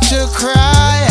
to cry.